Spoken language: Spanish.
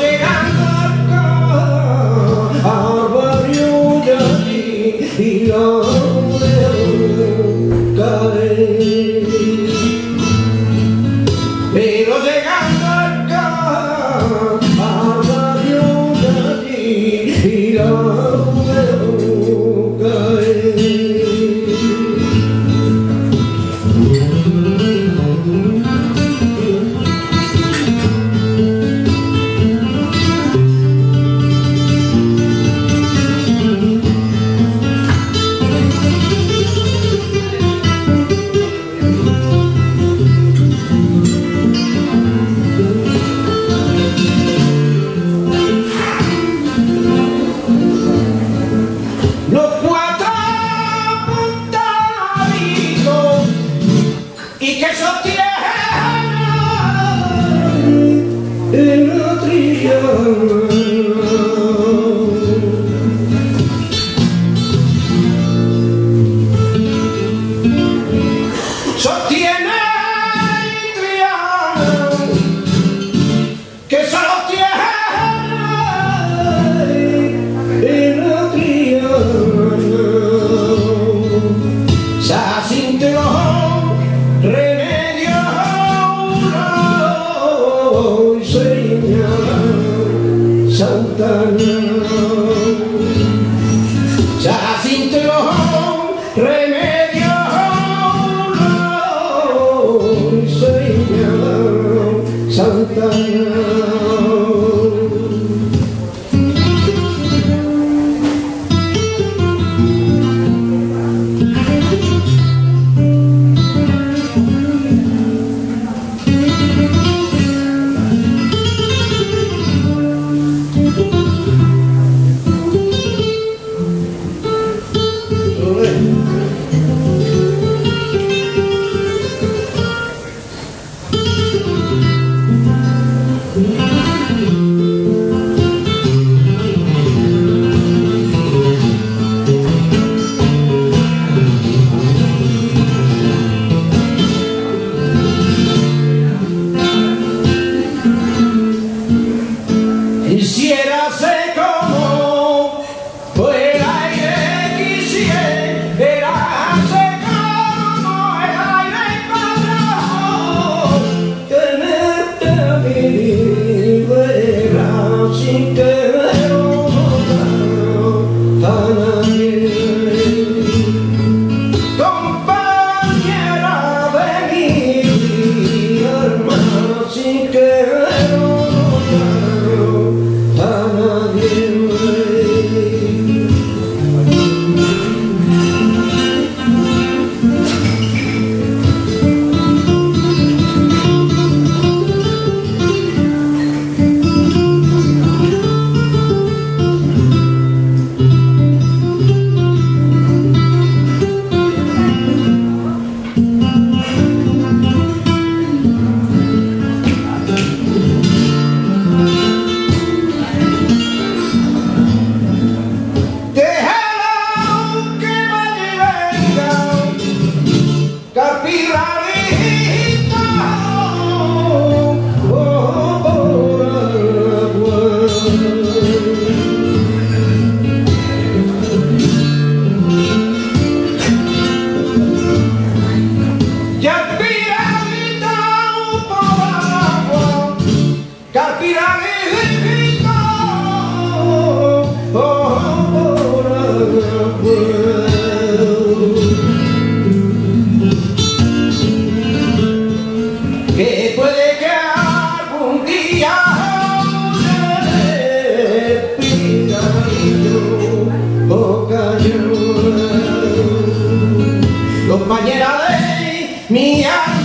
llegan Senhor. Chantal Jacinto remedio no, Señor Chantal here. Me out.